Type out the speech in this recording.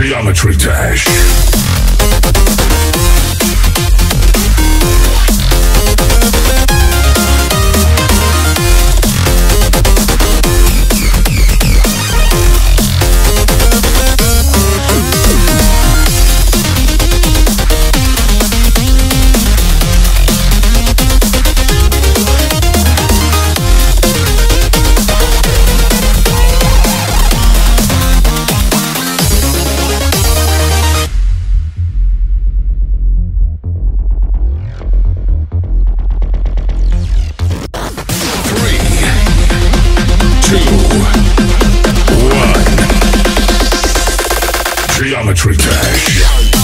Geometry Dash. Two, one. Geometry Dash.